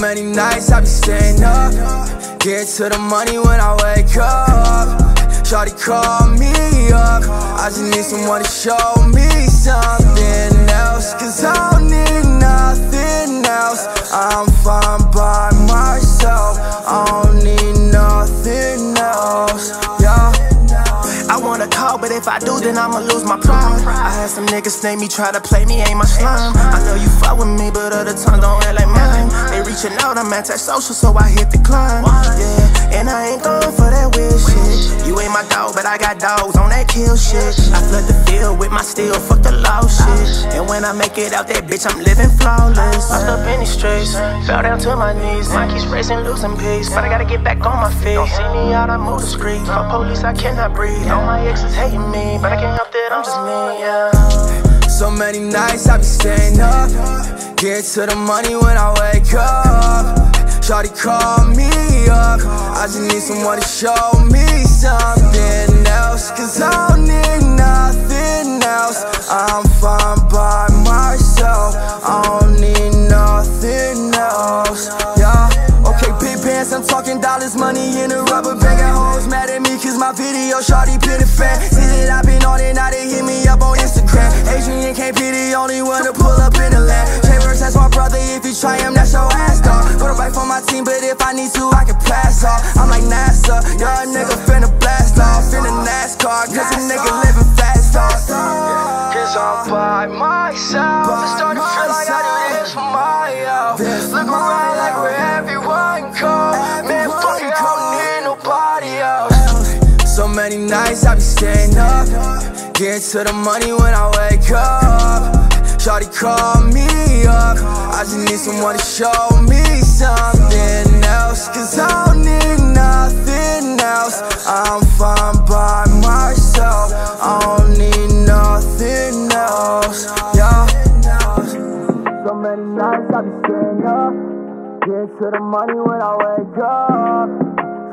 many nights I be staying up. Get to the money when I wake up. Shawty call me up. I just need someone to show me something else. Cause I don't need nothing else. I'm fine but if I do, then I'ma lose my pride. I had some niggas snake me, try to play me, ain't my slime. I know you fuck with me, but other tongues don't act like mine. They reaching out, I'm anti-social, so I hit the climb. Yeah, and I ain't going for that weird shit. You ain't my dog, but I got dogs on that kill shit. I flood the field with my steel, fuck the law shit. And when I make it out that bitch, I'm living flawless. I up in the streets, fell down to my knees. My keys racing, losing peace, but I gotta get back on my feet. Don't see me out, I move discreet. Fuck police, I cannot breathe. All my exes hating me, but I can't help that I'm just me, yeah. So many nights I be staying up. Get to the money when I wake up. Shawty call me up. I just need someone to show me something else. Cause I don't need I'm talking dollars, money in a rubber bag. Got hoes mad at me cause my video been a fan. See that I've been on it, now they hit me up on Instagram. Adrian can't be the only one to pull up in the land. Chambers, that's my brother, if you try him, that's your ass dog. Put a bike for my team, but if I need to, I can pass off. I'm like NASA, y'all nigga finna blast off. In a NASCAR, cause So many nights I be staying up. Get to the money when I wake up. Shawty call me up. I just need someone to show me something else. Cause I don't need nothing else. I'm fine by myself. I don't need nothing else. Yeah. So many nights I be staying up. Get to the money when I wake up.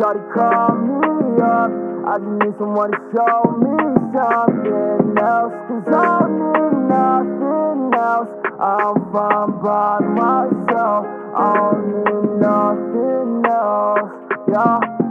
Shawty call me up. I just need someone to show me something else. Cause I need nothing else. I'm fine by myself. I don't need nothing else. Yeah.